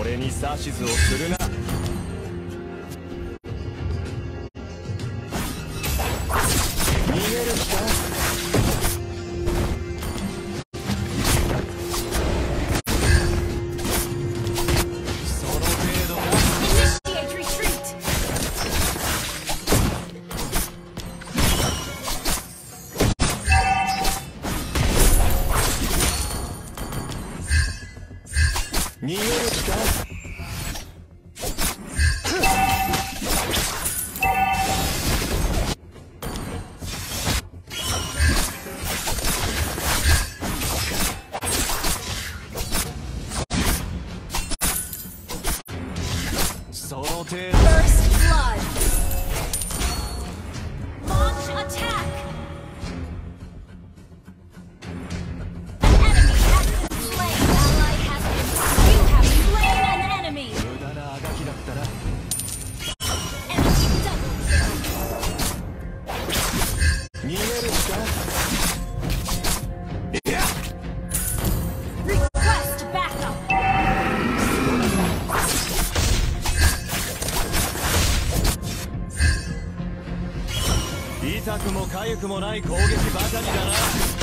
俺に指図をするな。もかゆくもない攻撃ばかりだな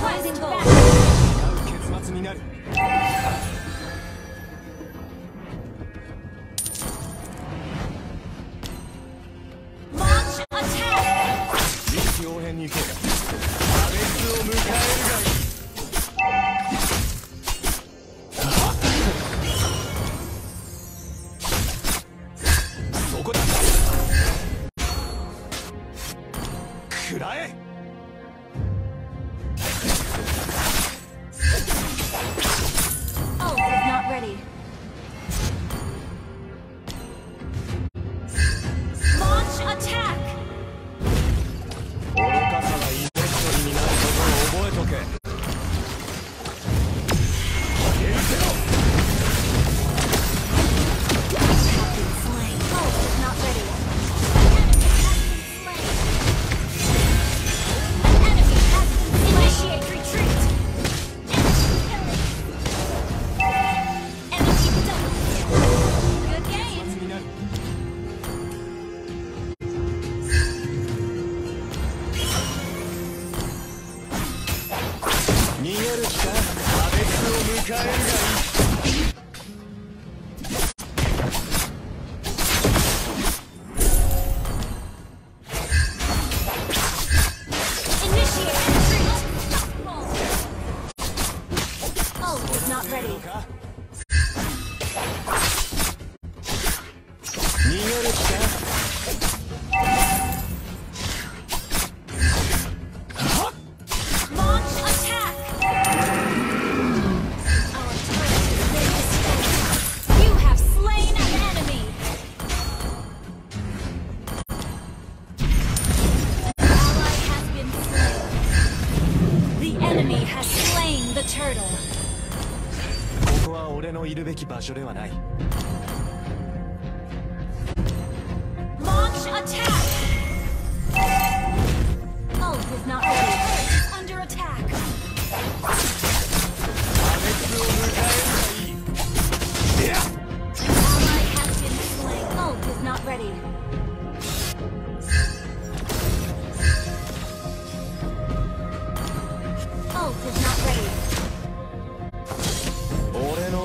Rising gold. になる。逃げる気か破滅を迎えるがいい。のいるべき場所ではない。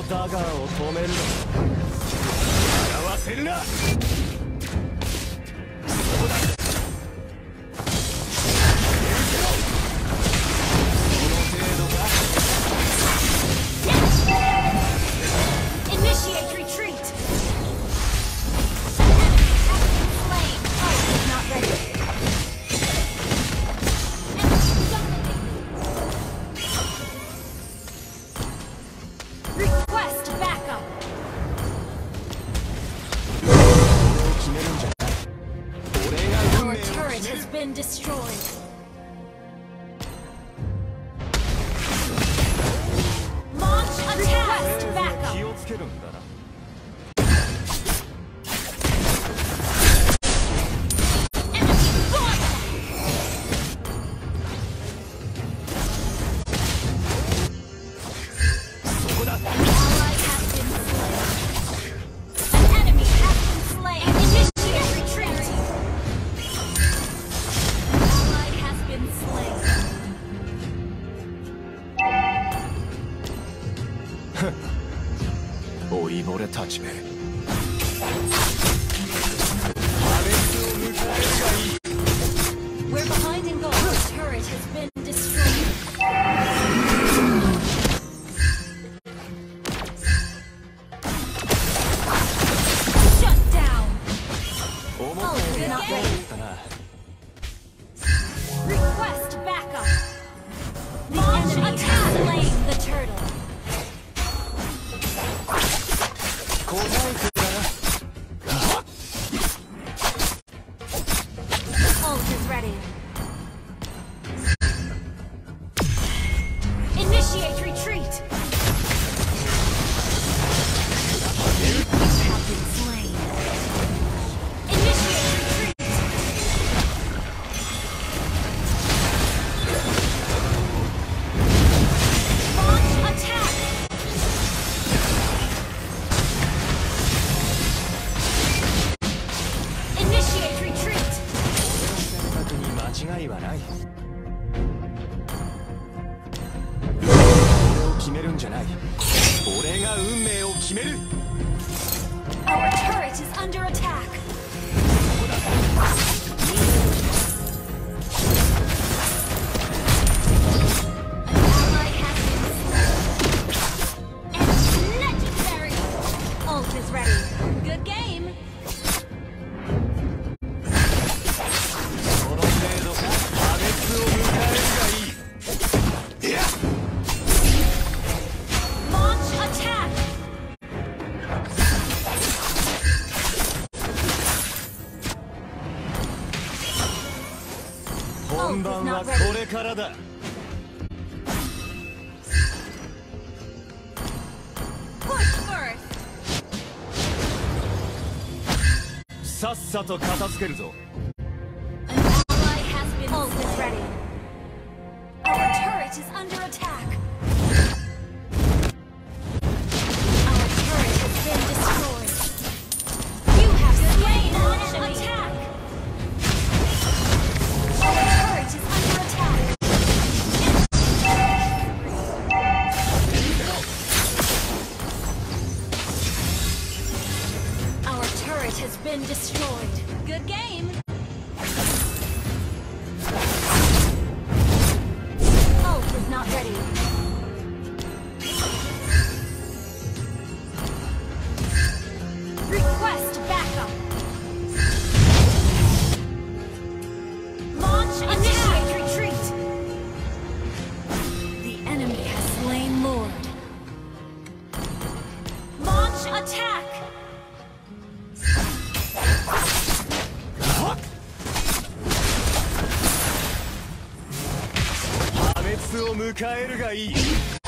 ダガーを止めるなやわせるな been destroyed. Launch attack! 老いぼれたちめ。決めるんじゃない。俺が運命を決める。本番はこれからだ。さっさと片付けるぞ。been destroyed. Good game. を迎えるがいい。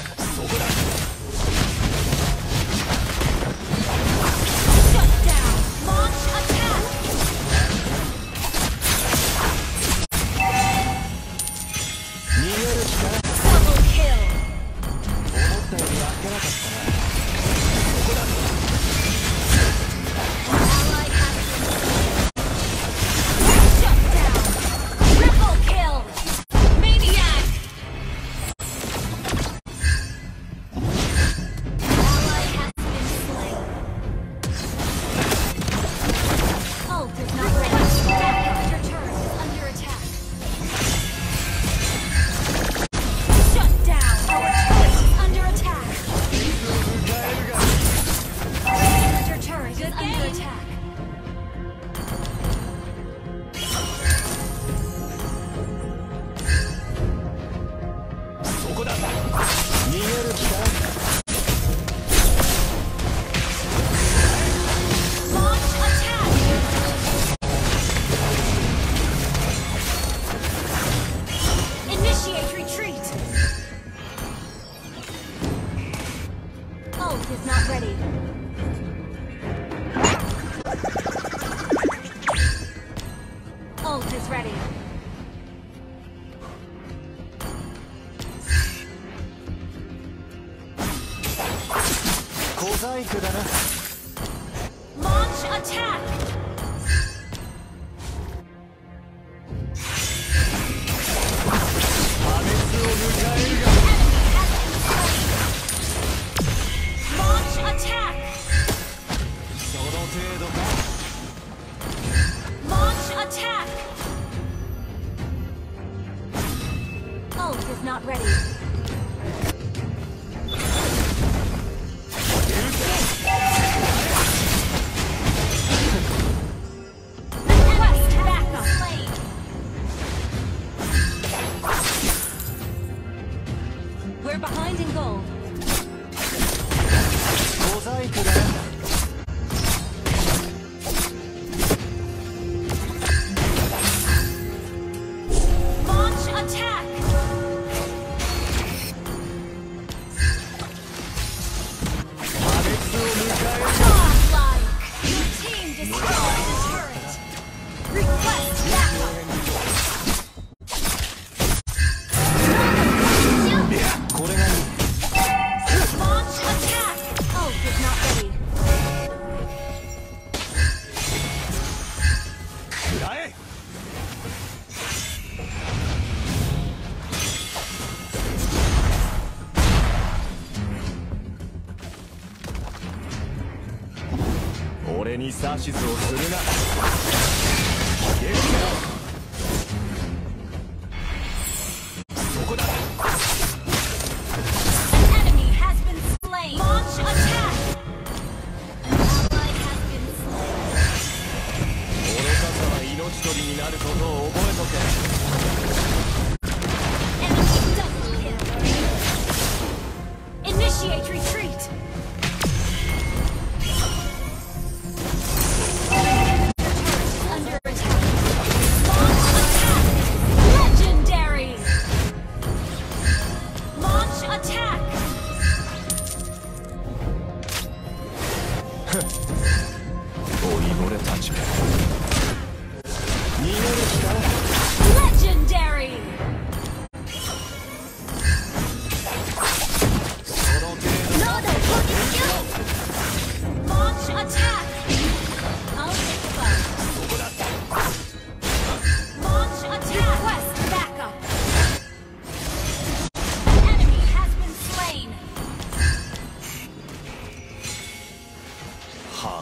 俺に指図をするな。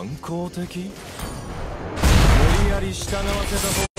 反抗的？無理やり従わせた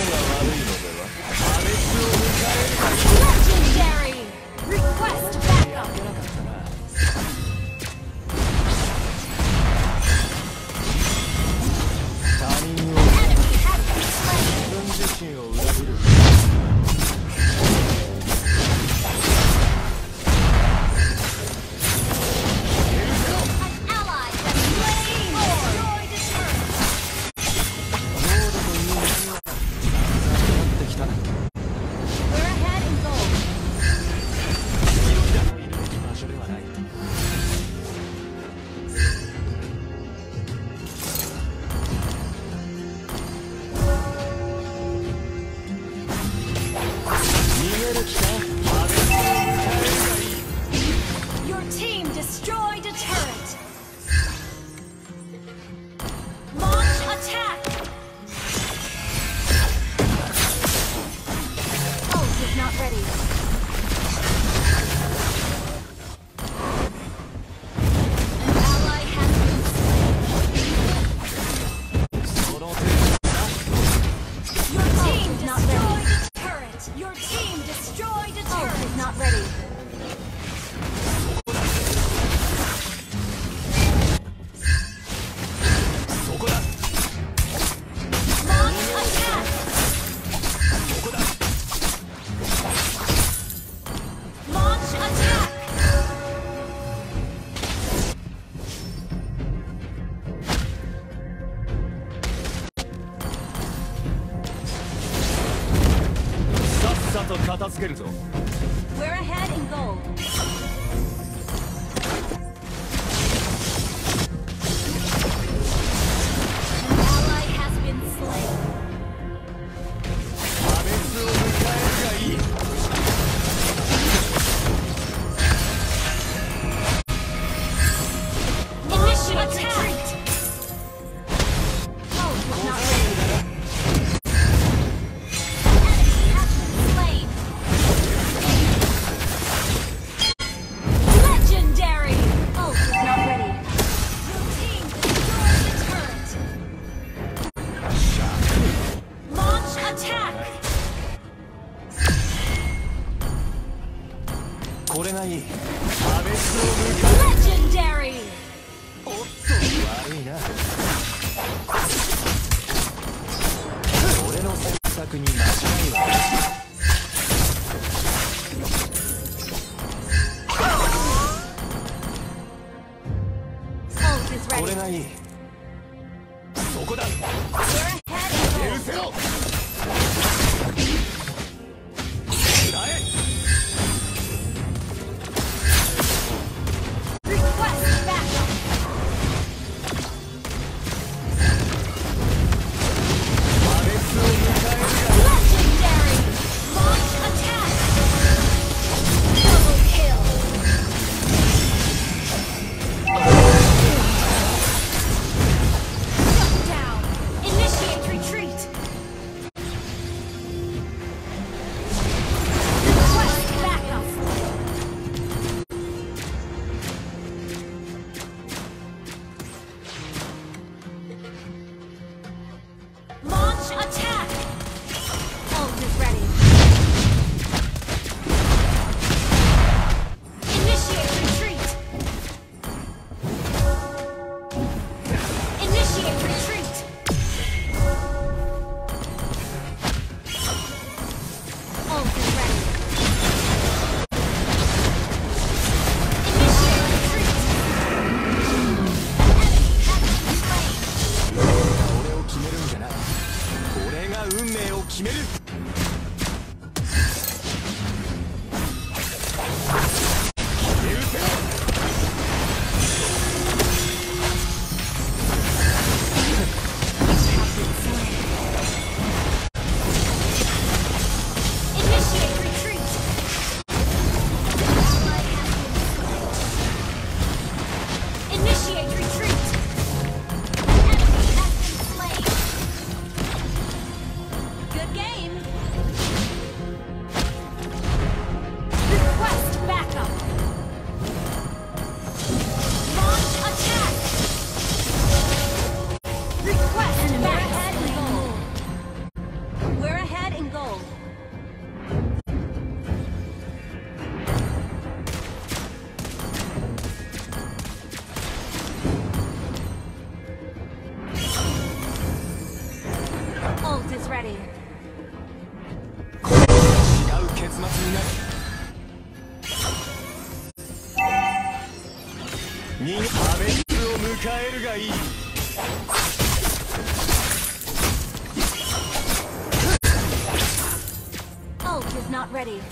と片付けるぞ。We're ahead in gold.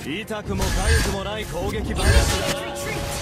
痛くもかゆくもない攻撃バイだな